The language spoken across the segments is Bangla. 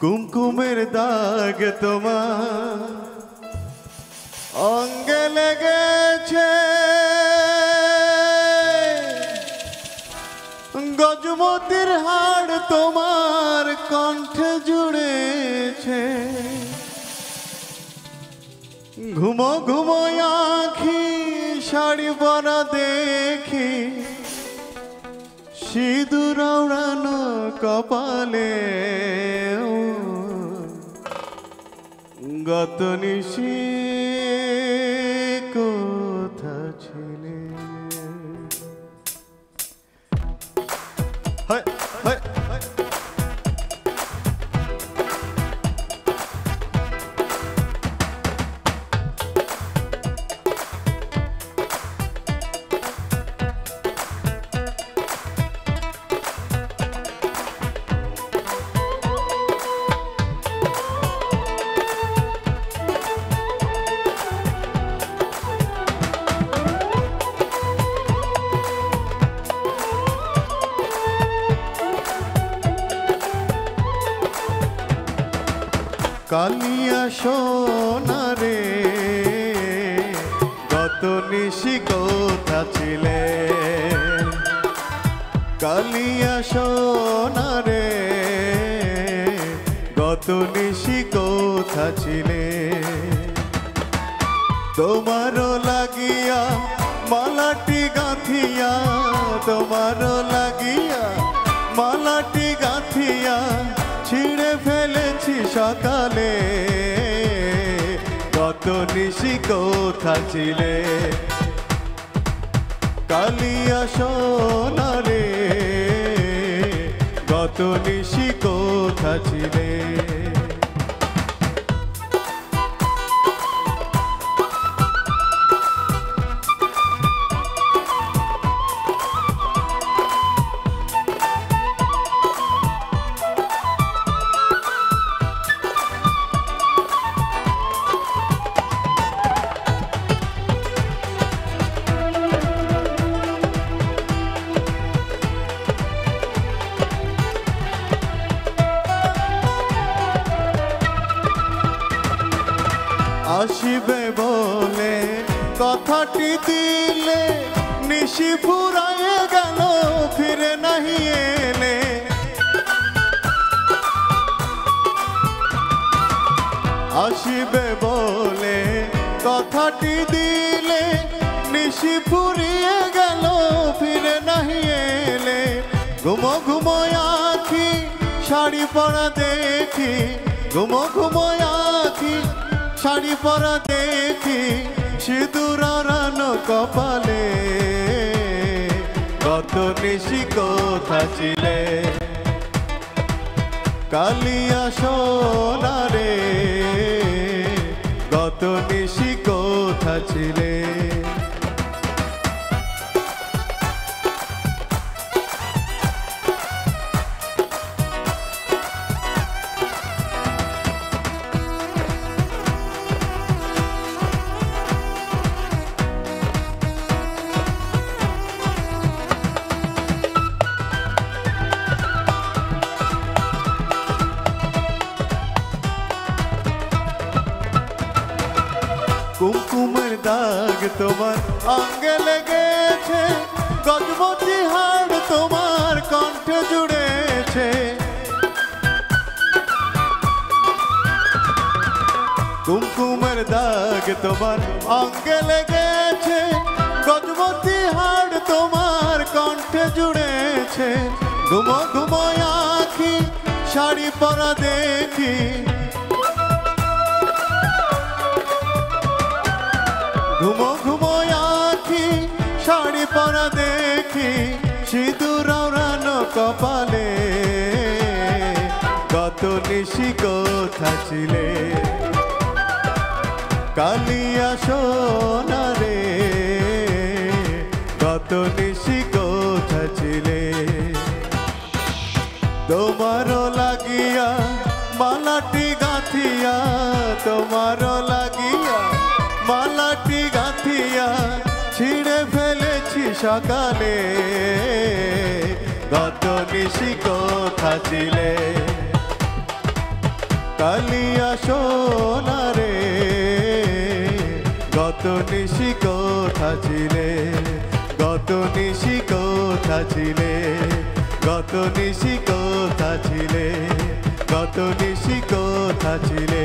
কুমকুমের দাগ তোমার। অঙ্গে লেগেছে। গজমতির হাড় তোমার কণ্ঠে জুড়েছে। ঘুমো ঘুমো আখি, শাড়ি পরা দেখি। সিঁদুর কপালে। গত নিশি কোথা ছিলে? হয়। কালিয়া সোনারে গত নিশি কোথা ছিলে? কালিয়া সোনারে গত নিশি কোথা ছিলে? তোমারও লাগিয়া মালাটি গাঁথিয়া, তোমারও লাগিয়া মালাটি নিশি কোথা ছিলে? কালিয়া সোনারে কত নিশি কোথা আসিবে বলে কথাটি দিলে নিশি ফুরায়ে গেল, ফিরে নাহি এলে। আসিবে বলে কথাটি দিলে নিশি ফুরিয়ে গেল, ফিরে নাহি এলে। ঘুমো ঘুমো আখি, শাড়ি পরা দেখি, ঘুমো ঘুমো আখি শাড়ি পরা দেখি সিঁদুর রানো কপালে। কত নিশি কোথা ছিলে? কালিয়া সোনারে কত নিশি কোথা ছিলে? কুমকুমের দাগ তোমার অঙ্গে লেগেছে, গজমতি হাড় তোমার কণ্ঠে জুড়েছে। কুমকুমের দাগ তোমার অঙ্গে লেগেছে, গজমতি হাড় তোমার কণ্ঠে জুড়েছে। ঘুমো ঘুমো আখি, শাড়ি পরা দেখি ঘুমো ঘুমো আখি, শাড়ি পরা দেখি, সিঁদুর রানো কপালে। কত নিশি কোথা ছিলে? কালিয়া সোনারে কত নিশি কোথা ছিলে? তোমারও লাগিয়া, মালাটি গাঁথিয়া, তোমারও গাঁথিয়া ছিঁড়ে ফেলেছি সকালে। গত নিশি কোথা ছিলে কালিয়া সোনারে গত নিশি কোথা ছিলে গত নিশি কোথা ছিলে গত নিশি কোথা ছিলে গত নিশি কোথা ছিলে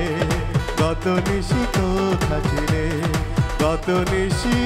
গত নিশি কোথা ছিলে গত নিশি